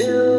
yêu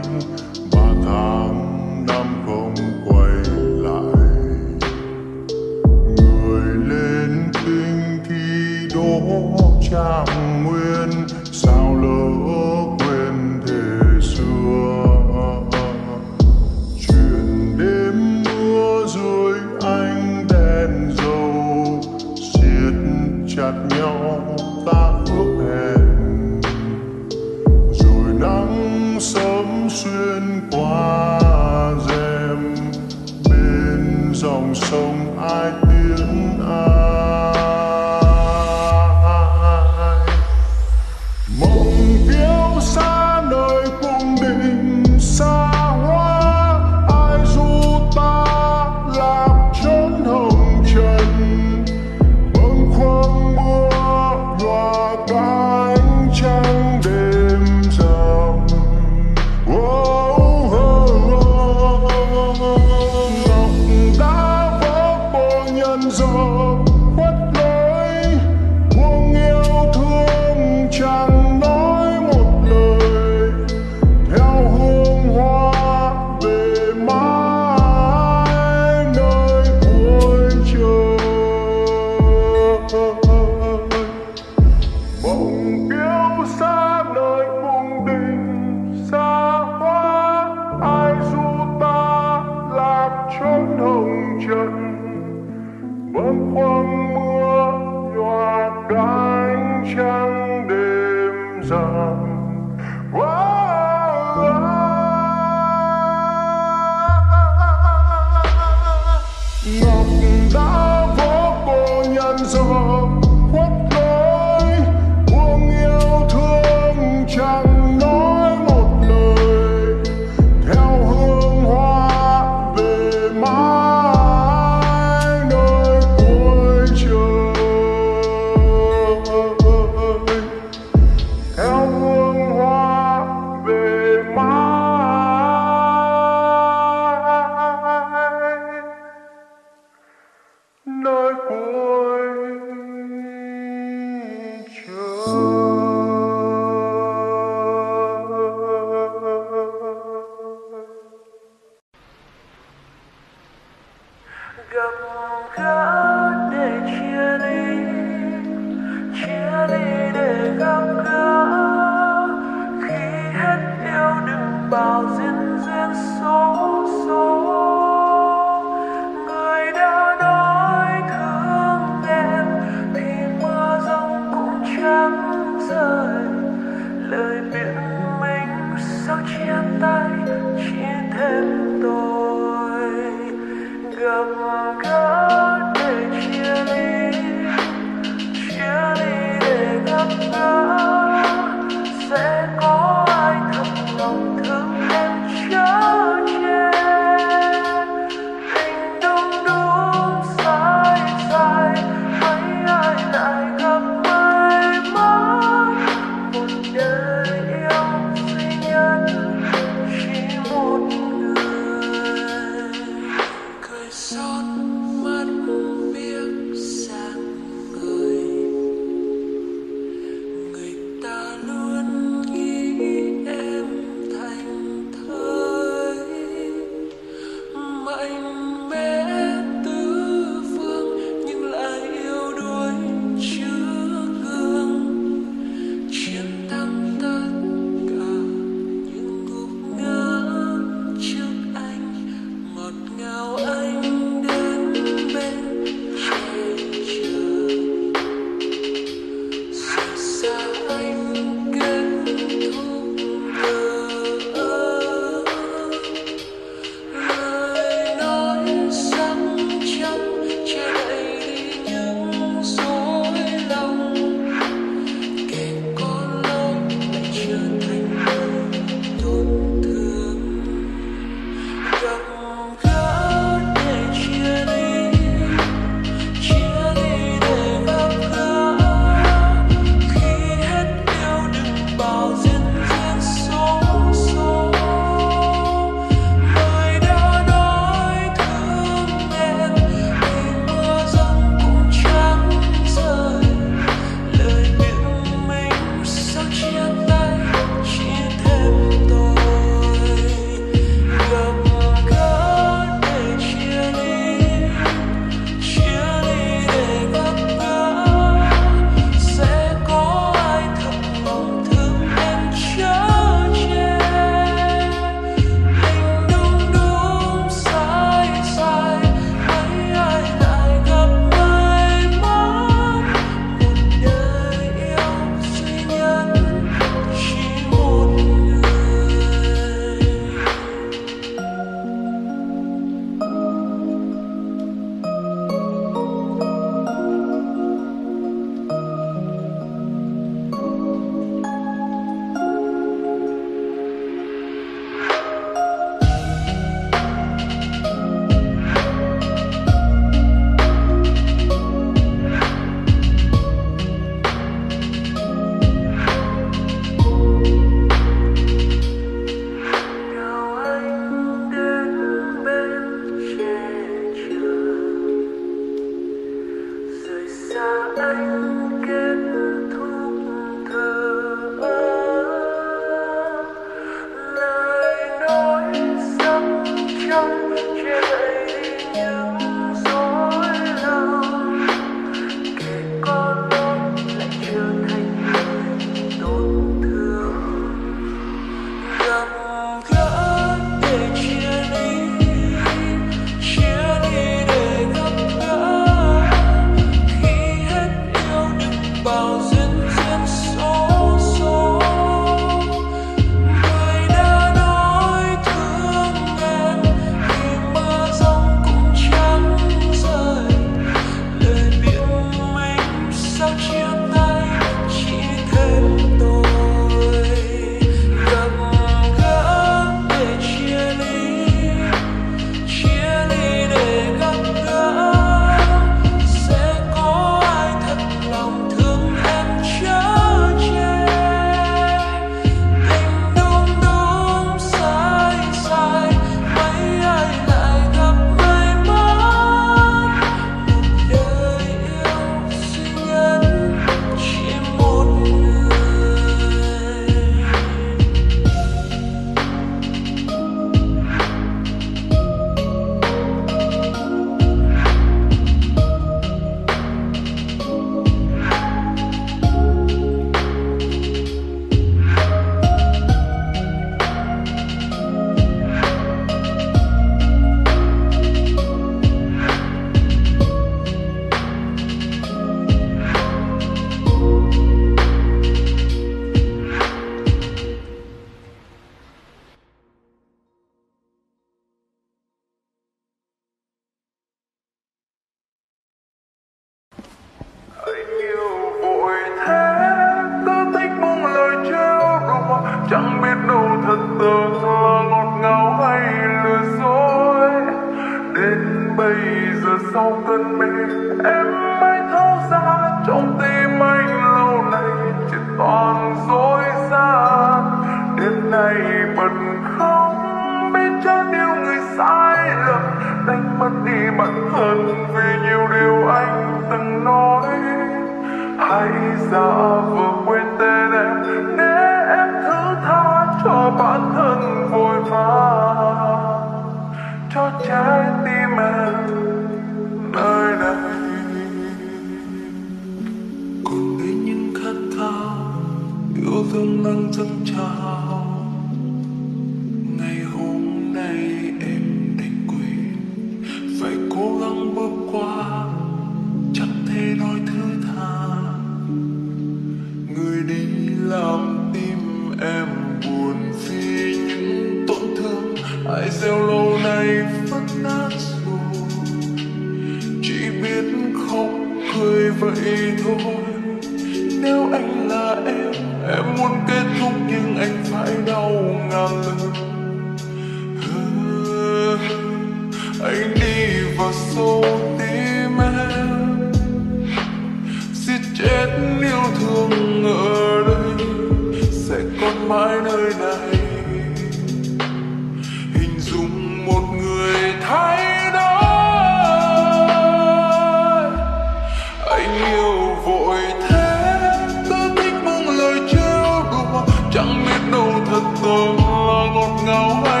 tâm là ngọt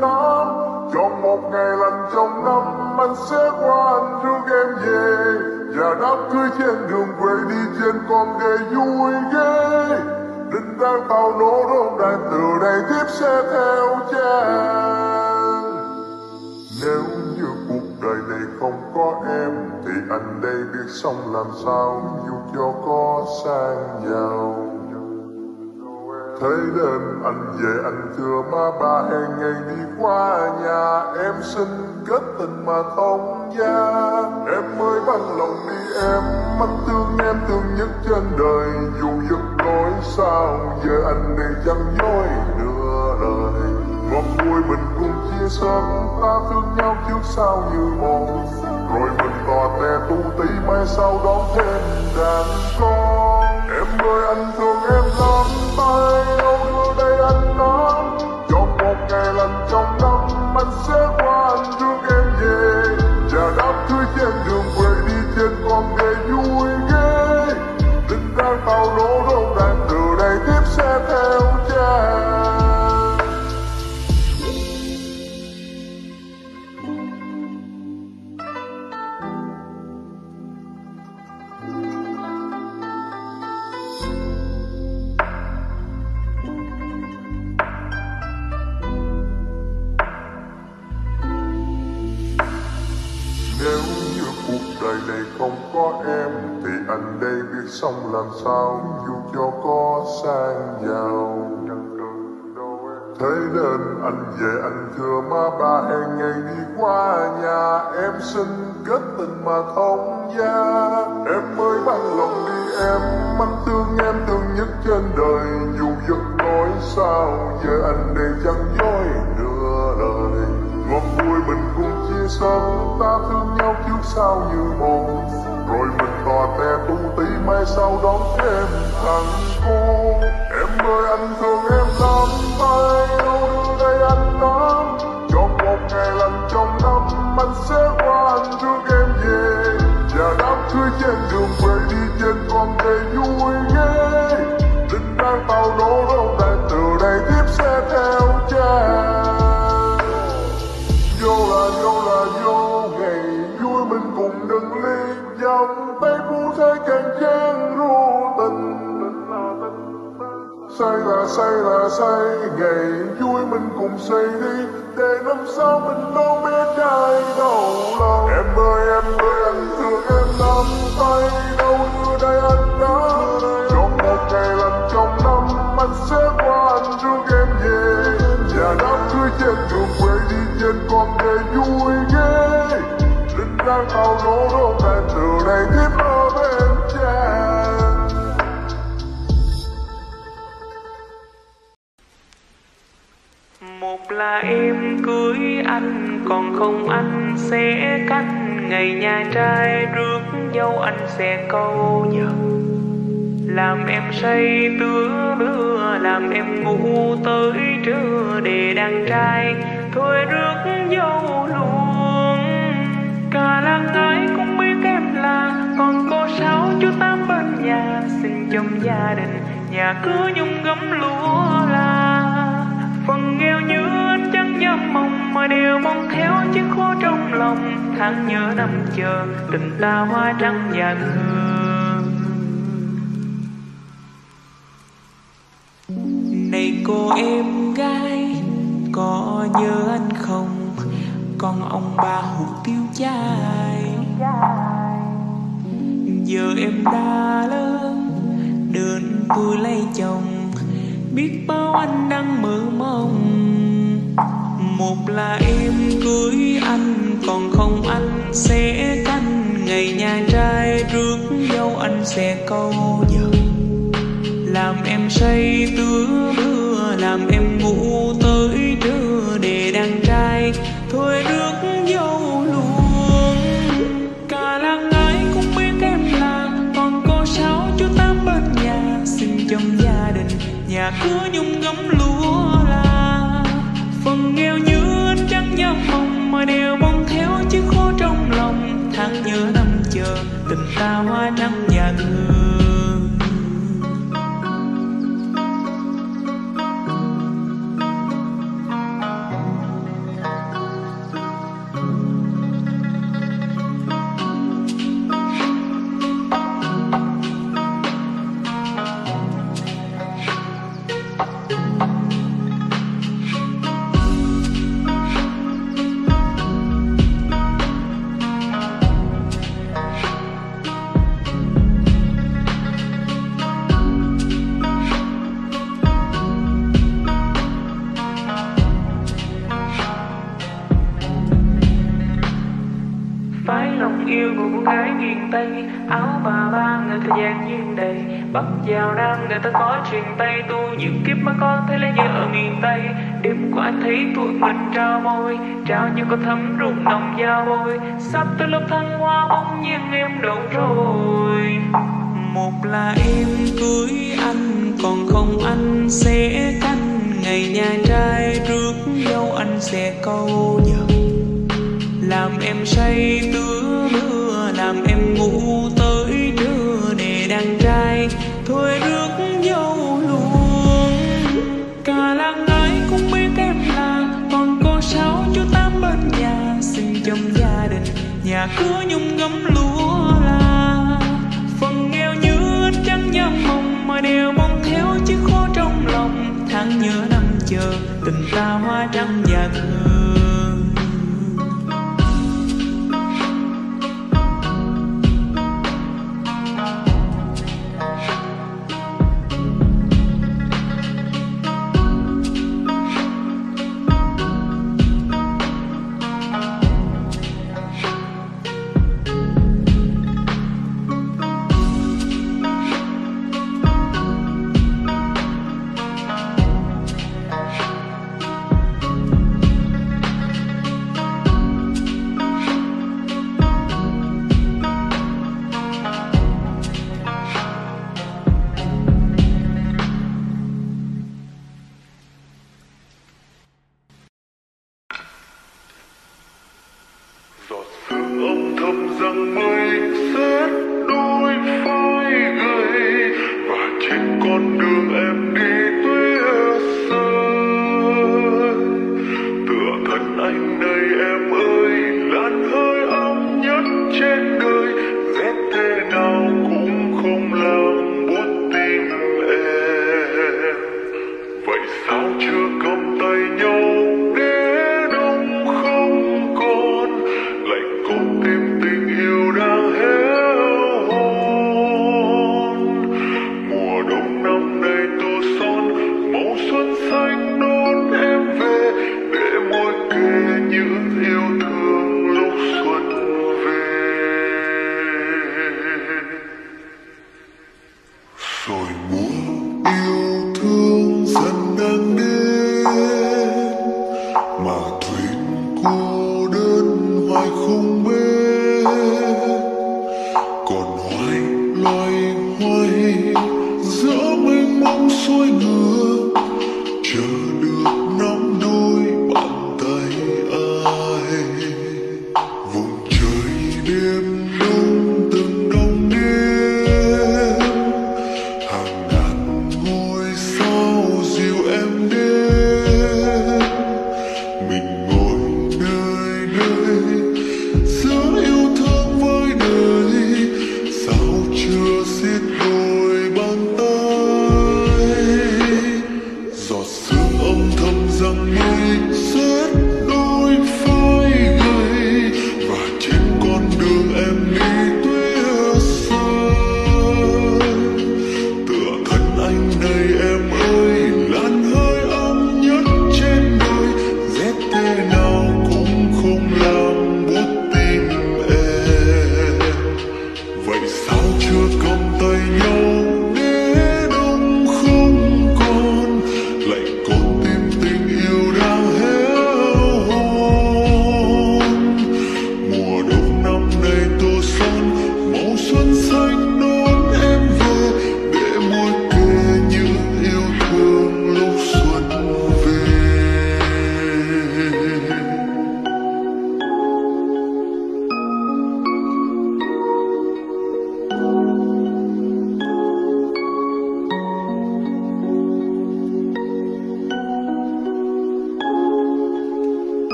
đó. Chọn một ngày lành trong năm, Anh sẽ qua anh rước em về. Và đáp cưới trên đường quê đi trên con đê vui ghê. Đinh đang tàu nổ rôn đàn từ đây tiếp sẽ theo cha Nếu như cuộc đời này không có em, Thì anh đây biết sống làm sao Dù cho có sang giàu Thế nên anh về anh thưa má ba hẹn ngày đi qua nhà. Em xin kết tình mà thông gia. Em mới bằng lòng đi, em Anh thương, em thương nhất trên đời. Dù giật nói sao, Giờ anh đây chẳng nói nửa lời. Ngọt vui mình cùng chia sớm, Ta thương nhau trước sau như một. Rồi mình tò te tu tí mai sau đón thêm đàn con. Em ơi, anh thương em lắm, tay đâu đưa đây anh nói Cho một ngày lành trong năm anh sẽ qua anh rước em về Và đáp cưới trên đường quê đi trên con đê vui ghê. Linh đang tàu nổ rôn đàn xong làm sao Dù cho có sang giàu. Thế nên anh về anh thưa má ba hẹn ngày đi qua nhà, Em xin kết tình mà thông gia. Em mới bằng lòng đi, em Anh thương em thương nhất trên đời. Dù giật nói sao, Giờ anh đây chẳng dối nửa lời. Ngọt vui mình cùng chia sớm Ta thương nhau trước sau như một rồi mình tò te tu tí mai sau đón thêm thằng cô. Em ơi, anh thương em lắm Tay yêu đưa đây anh lắm cho một ngày lành trong năm, Anh sẽ qua anh thương em về. Và đám cưới trên đường về đi trên con đê vui say, ngày vui mình cùng say đi, Để năm sau mình đâu biết trai đâu lòng. Em ơi em ơi, anh thương em nắm tay, đâu như đây anh đã Chọn một ngày lành trong năm, anh sẽ qua anh rước em về. Và đám cưới trên đường quê đi trên con đê vui ghê. Linh đang tàu nổ đâu đàn từ đây tiếp là em cưới anh, còn không anh sẽ canh ngày nhà trai, rước dâu anh sẽ câu nhật làm em say tứa đưa làm em ngủ tới trưa, để đàn trai thôi rước dâu luôn. Cả làng gái cũng biết em là, còn cô sáu chú tám bên nhà xin chồng gia đình, nhà cứ nhung gấm lúa là mọi điều mà mong theo chiếc khó trong lòng. Tháng nhớ năm chờ, tình ta hoa trắng và hương này cô em gái, có nhớ anh không? Con ông bà hụt tiêu chai. Giờ em đã lớn, đơn tôi lấy chồng. Biết bao anh đang mơ mộng một là em cưới anh, còn không anh sẽ canh ngày nhà trai. Rước dâu anh sẽ câu giờ làm em say tứa mưa, làm em có thấm rung đồng da bôi sắp tới lúc thăng hoa, bỗng nhiên em đậu rồi.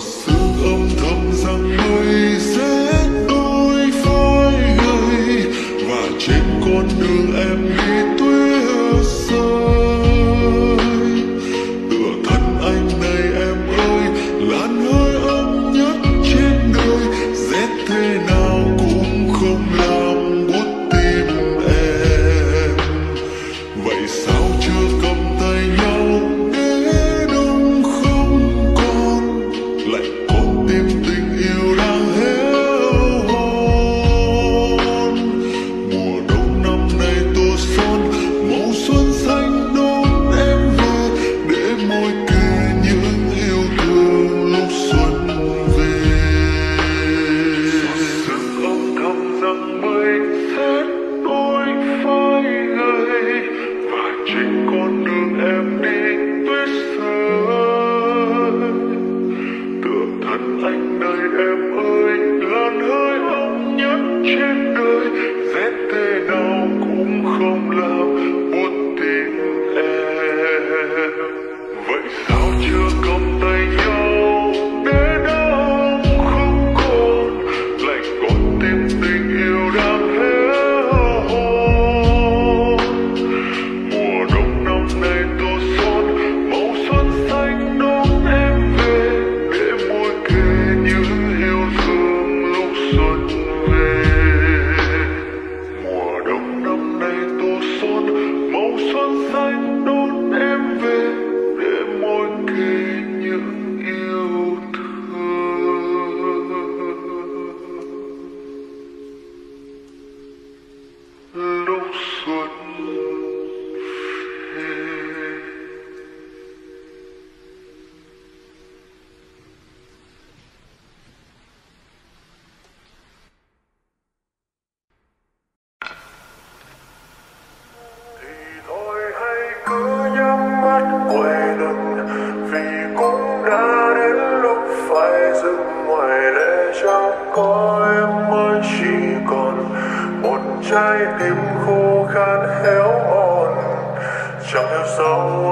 você. trái tim khô khan héo mòn chẳng hiểu sao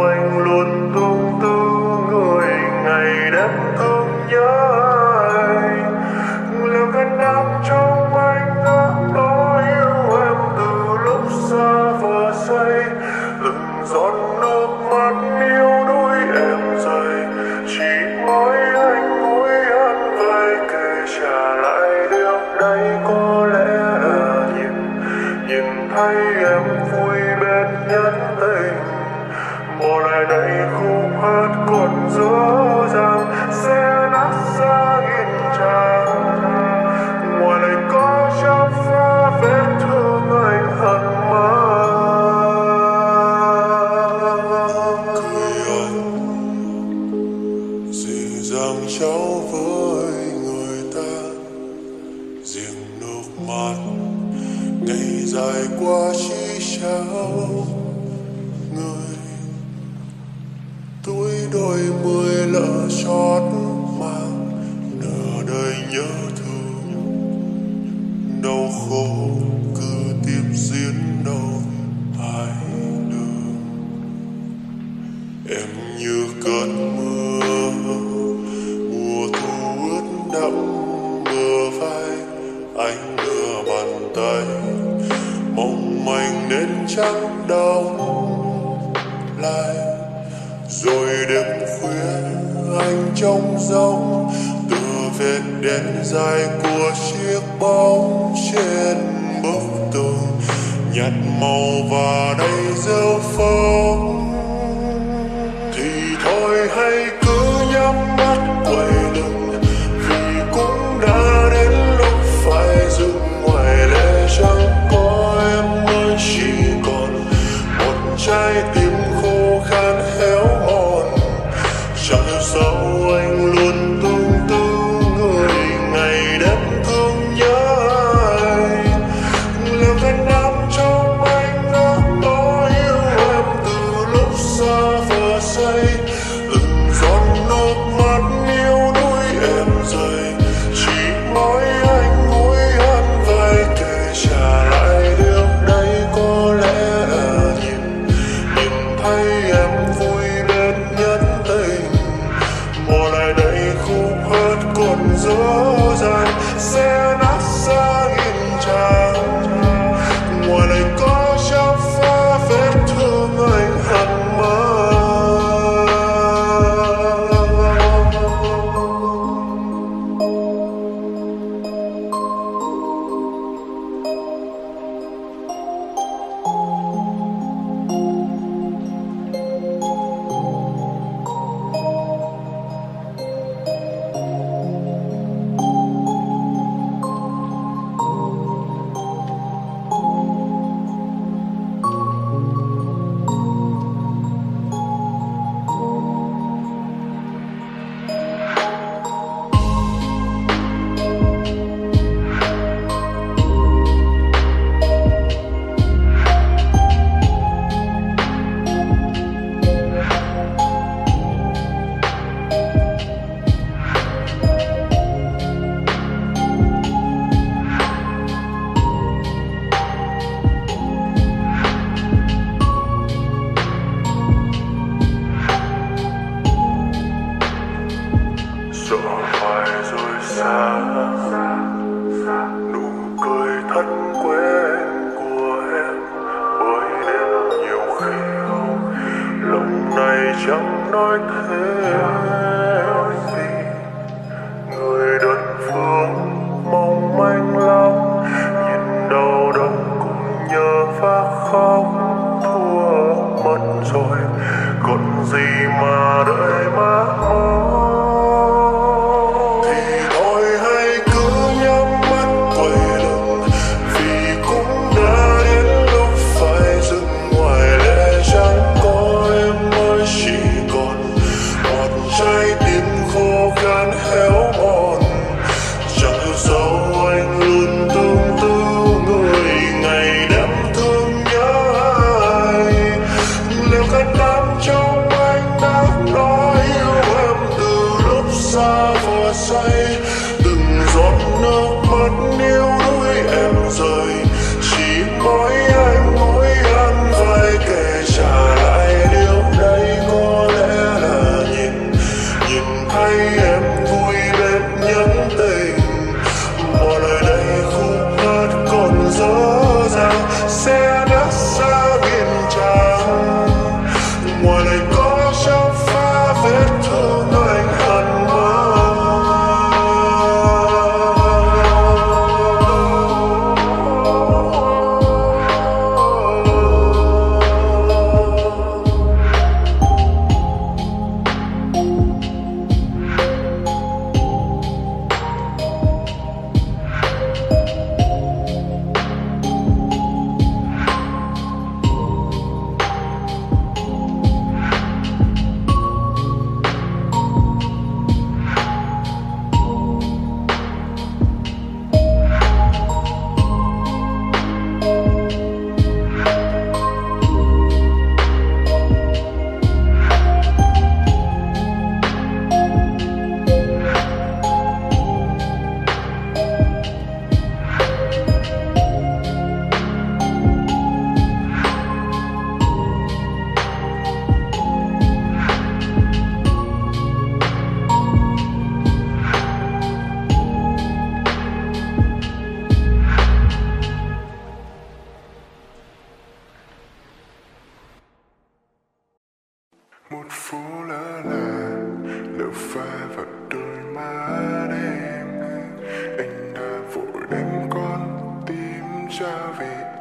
tim cha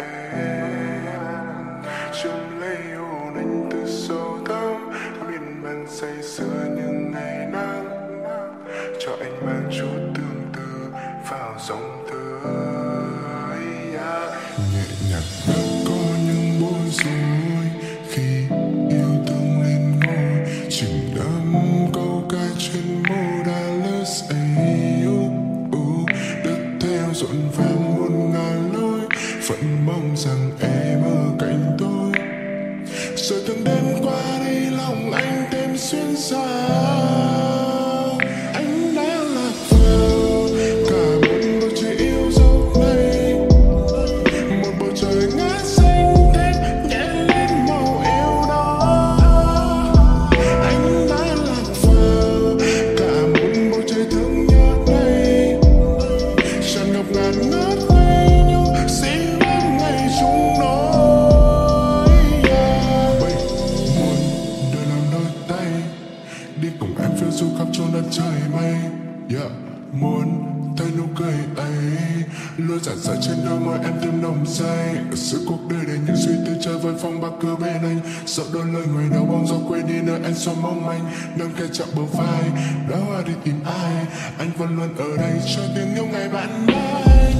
sợ đôi lời người đau mong do quên đi nơi anh sao mong anh nâng kề chạm bờ vai đó đi tìm ai. Anh vẫn luôn ở đây cho tiếng yêu ngày bạn bay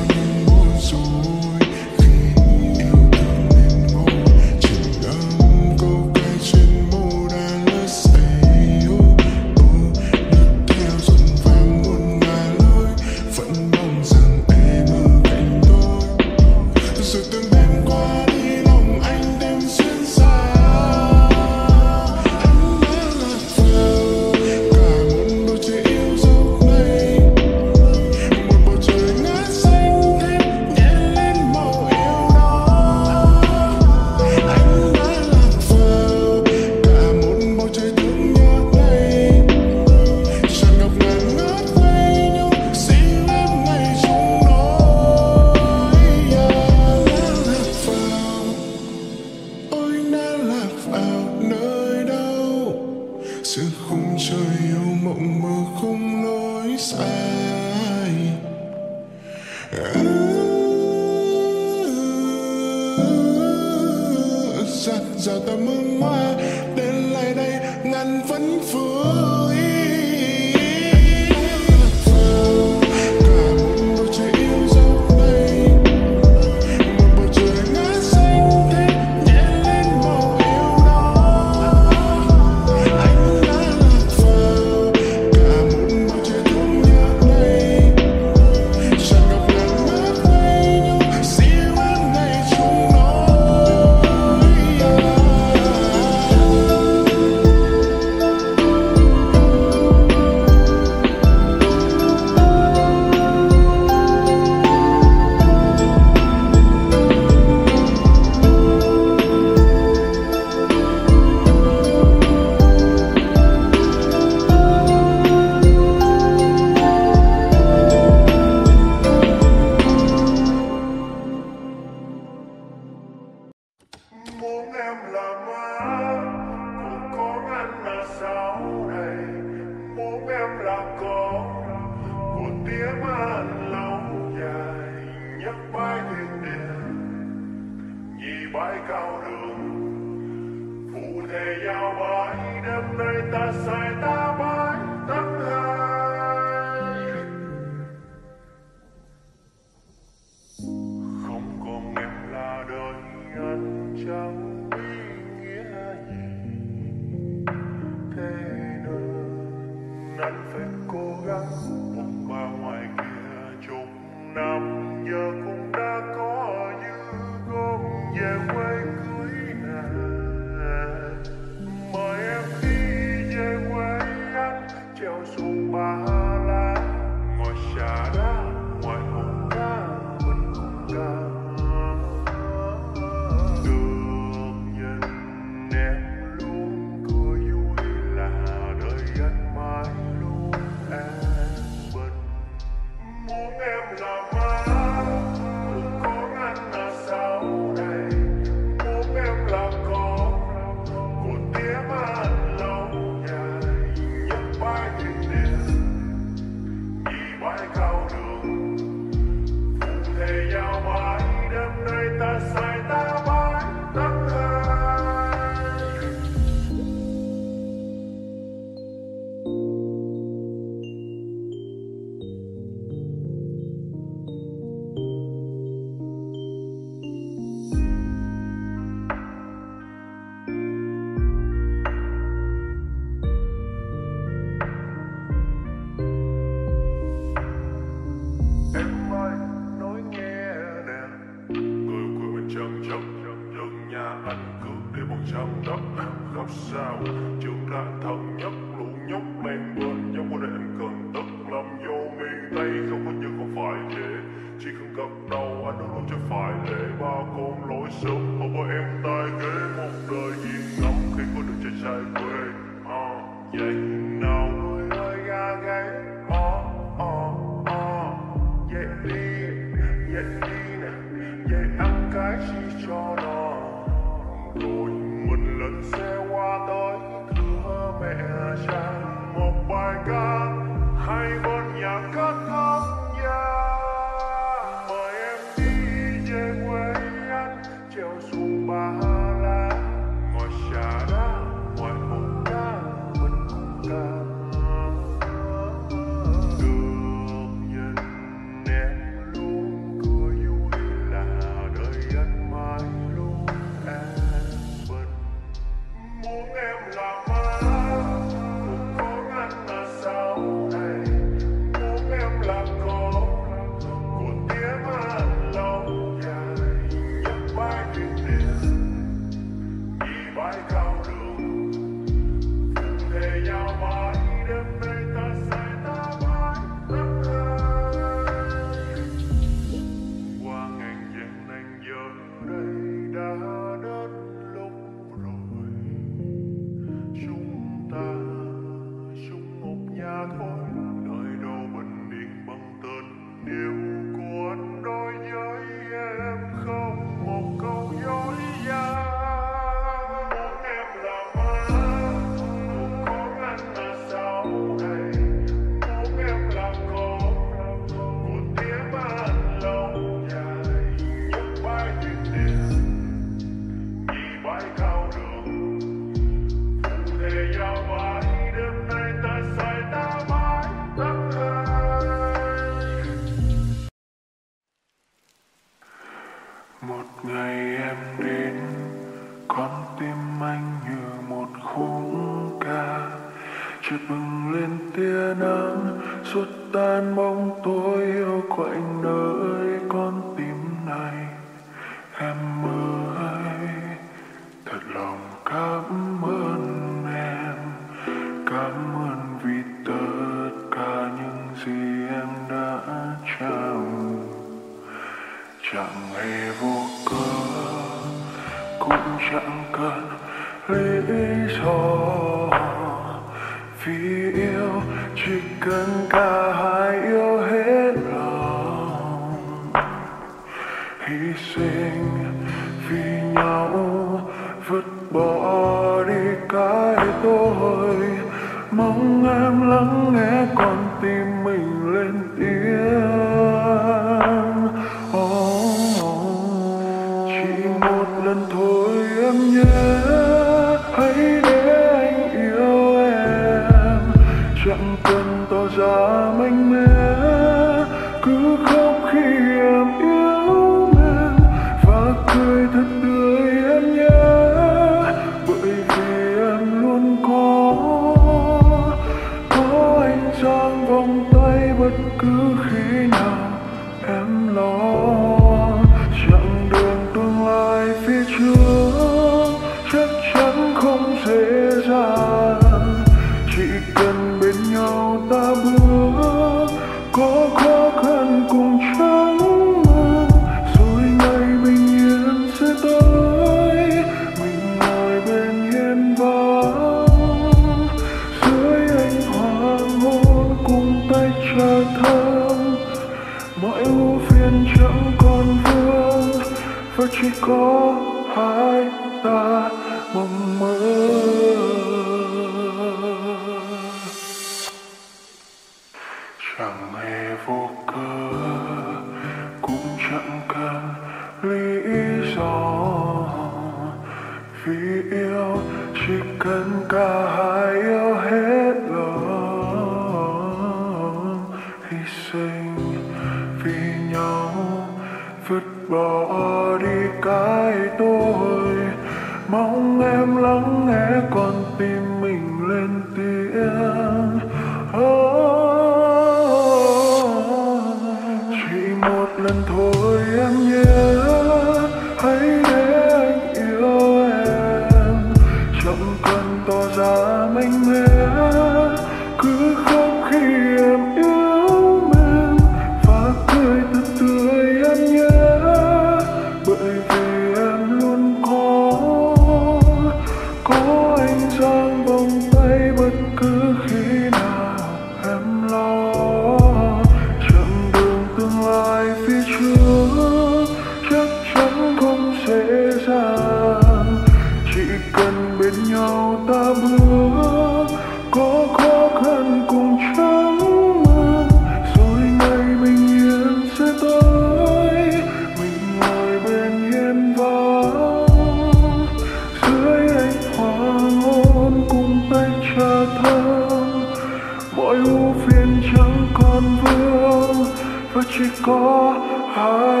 và chỉ